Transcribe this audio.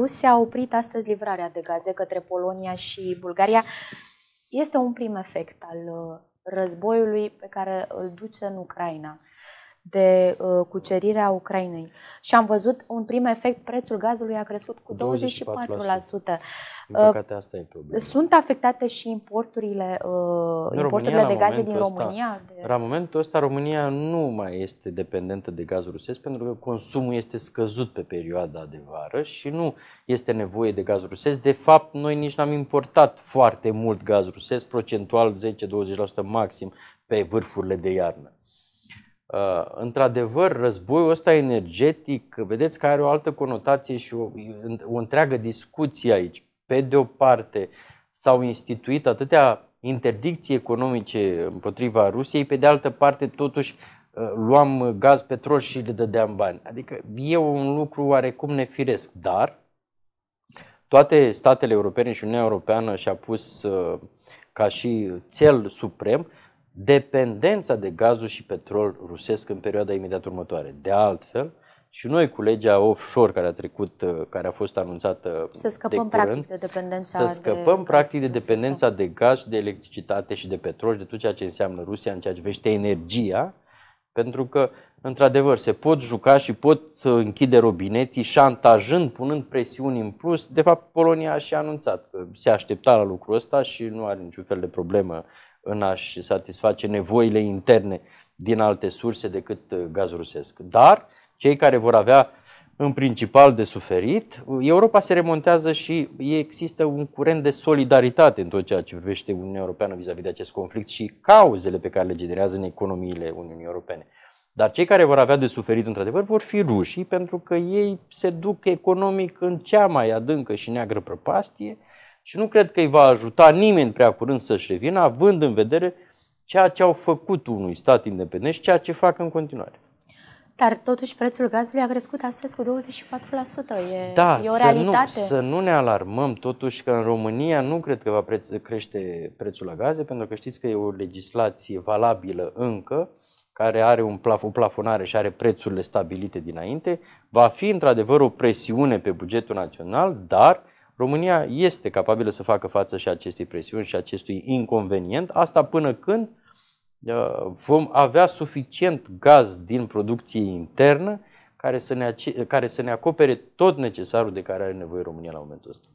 Rusia a oprit astăzi livrarea de gaze către Polonia și Bulgaria. Este un prim efect al uh, războiului pe care îl duce în Ucraina de uh, cucerirea Ucrainei. Și am văzut un prim efect, prețul gazului a crescut cu 24%. 24%. Din păcate asta e problema. Sunt afectate și importurile, uh, importurile România, de gaze din România? Ăsta, de... La momentul ăsta România nu mai este dependentă de gazul rusesc pentru că consumul este scăzut pe perioada de vară și nu este nevoie de gaz rusesc. De fapt, noi nici n-am importat foarte mult gaz rusesc, procentual 10-20% maxim pe vârfurile de iarnă. Uh, într-adevăr, războiul ăsta energetic, vedeți că are o altă conotație și o, o întreagă discuție aici. Pe de o parte, s-au instituit atâtea interdicții economice împotriva Rusiei, pe de altă parte, totuși, uh, luam gaz, petrol și le dădeam bani. Adică e un lucru oarecum nefiresc, dar toate statele europene și Uniunea Europeană și-a pus uh, ca și cel suprem dependența de gazul și petrol rusesc în perioada imediat următoare. De altfel, și noi cu legea offshore care a trecut, uh, care a fost anunțată să scăpăm de curând, practic de dependența să scăpăm de practic de dependența de gaz și de electricitate și de petrol și de tot ceea ce înseamnă Rusia în ceea ce vește energia, pentru că într-adevăr se pot juca și pot închide robineții șantajând, punând presiuni în plus. De fapt, Polonia a și anunțat că se aștepta la lucrul ăsta și nu are niciun fel de problemă în a-și satisface nevoile interne din alte surse decât uh, gaz rusesc. Dar cei care vor avea în principal de suferit, Europa se remontează și există un curent de solidaritate în tot ceea ce privește Uniunea Europeană vis-a-vis de acest conflict și cauzele pe care le generează în economiile Uniunii Europene. Dar cei care vor avea de suferit, într-adevăr, vor fi rușii, pentru că ei se duc economic în cea mai adâncă și neagră prăpastie și nu cred că îi va ajuta nimeni prea curând să-și revină, având în vedere ceea ce au făcut unui stat independent și ceea ce fac în continuare. Dar totuși prețul gazului a crescut astăzi cu 24%. E, da, e o realitate. Să nu, să nu ne alarmăm totuși că în România nu cred că va preț, crește prețul la gaze, pentru că știți că e o legislație valabilă încă, care are un plaf, o plafonare și are prețurile stabilite dinainte. Va fi într-adevăr o presiune pe bugetul național, dar România este capabilă să facă față și acestei presiuni și acestui inconvenient, asta până când uh, vom avea suficient gaz din producție internă care să ne, care să ne acopere tot necesarul de care are nevoie România la momentul ăsta.